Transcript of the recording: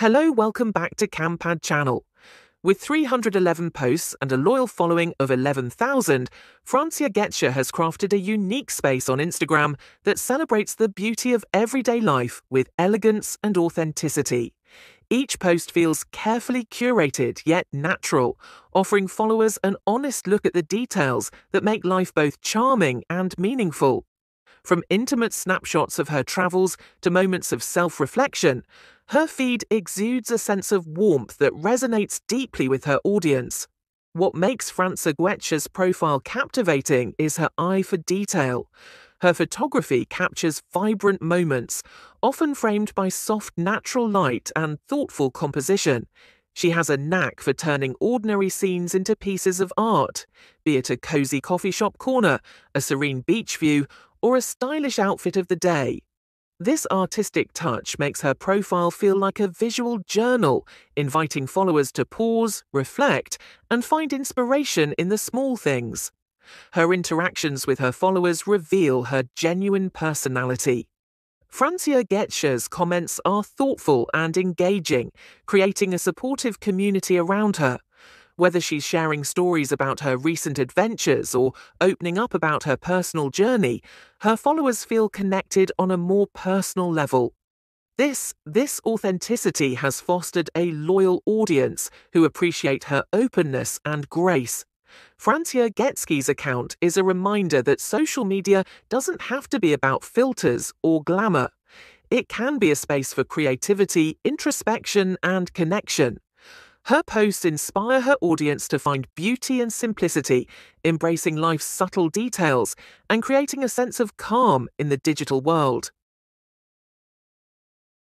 Hello, welcome back to Campad channel. With 311 posts and a loyal following of 11,000, Francia Getcher has crafted a unique space on Instagram that celebrates the beauty of everyday life with elegance and authenticity. Each post feels carefully curated yet natural, offering followers an honest look at the details that make life both charming and meaningful. From intimate snapshots of her travels to moments of self reflection, her feed exudes a sense of warmth that resonates deeply with her audience. What makes Francia Getcher's profile captivating is her eye for detail. Her photography captures vibrant moments, often framed by soft natural light and thoughtful composition. She has a knack for turning ordinary scenes into pieces of art, be it a cozy coffee shop corner, a serene beach view, or a stylish outfit of the day. This artistic touch makes her profile feel like a visual journal, inviting followers to pause, reflect, and find inspiration in the small things. Her interactions with her followers reveal her genuine personality. Francia Getcher's comments are thoughtful and engaging, creating a supportive community around her. Whether she's sharing stories about her recent adventures or opening up about her personal journey, her followers feel connected on a more personal level. This, this authenticity has fostered a loyal audience who appreciate her openness and grace. Francia Getcher's account is a reminder that social media doesn't have to be about filters or glamour. It can be a space for creativity, introspection, and connection. Her posts inspire her audience to find beauty and simplicity, embracing life's subtle details and creating a sense of calm in the digital world.